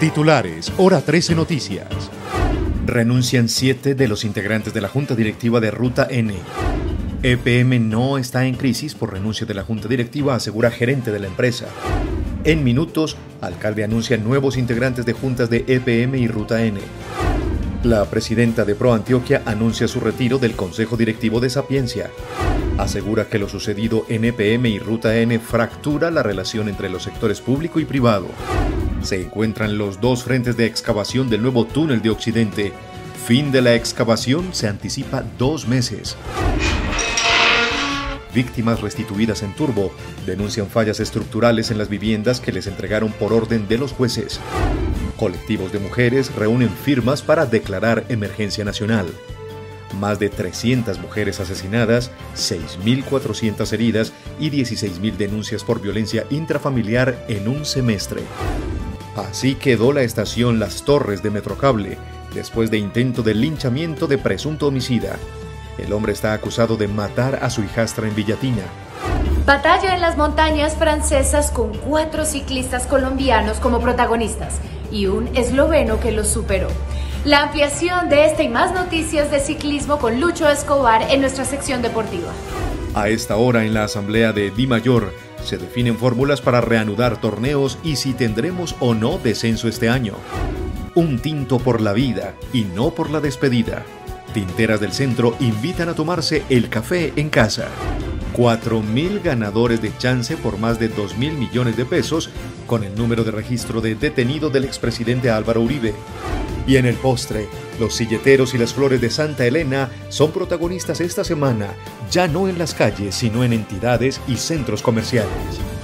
Titulares, hora 13 Noticias. Renuncian siete de los integrantes de la Junta Directiva de Ruta N. EPM no está en crisis por renuncia de la Junta Directiva, asegura gerente de la empresa. En minutos, alcalde anuncia nuevos integrantes de juntas de EPM y Ruta N. La presidenta de Pro Antioquia anuncia su retiro del Consejo Directivo de Sapiencia. Asegura que lo sucedido en EPM y Ruta N fractura la relación entre los sectores público y privado. Se encuentran los dos frentes de excavación del nuevo túnel de Occidente. Fin de la excavación se anticipa dos meses. Víctimas restituidas en Turbo denuncian fallas estructurales en las viviendas que les entregaron por orden de los jueces. Colectivos de mujeres reúnen firmas para declarar emergencia nacional. Más de 300 mujeres asesinadas, 6.400 heridas y 16.000 denuncias por violencia intrafamiliar en un semestre. Así quedó la estación Las Torres de Metrocable, después de intento de linchamiento de presunto homicida. El hombre está acusado de matar a su hijastra en Villatina. Batalla en las montañas francesas con cuatro ciclistas colombianos como protagonistas y un esloveno que los superó. La ampliación de esta y más noticias de ciclismo con Lucho Escobar en nuestra sección deportiva. A esta hora en la asamblea de Di Mayor se definen fórmulas para reanudar torneos y si tendremos o no descenso este año. Un tinto por la vida y no por la despedida. Tinteras del Centro invitan a tomarse el café en casa. 4.000 ganadores de chance por más de 2.000 millones de pesos con el número de registro de detenido del expresidente Álvaro Uribe. Y en el postre, los silleteros y las flores de Santa Elena son protagonistas esta semana, ya no en las calles, sino en entidades y centros comerciales.